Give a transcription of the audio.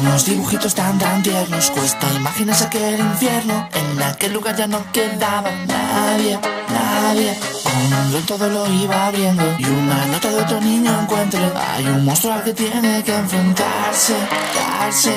Unos dibujitos tan tan tiernos Cuesta imaginarse aquel infierno. En aquel lugar ya no quedaba nadie, nadie. Cuando todo lo iba abriendo Y una nota de otro niño encuentre. Hay un monstruo al que tiene que enfrentarse, darse.